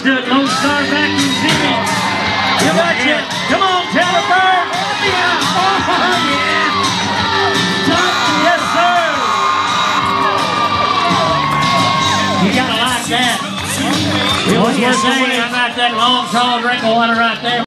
Let's do it. Lone Star Vacuum Cleaning. You betcha. Come on, Tanner Byrne. Yeah. Oh. Yes, sir. You gotta like that. What do you say about that long, tall drink of water right there?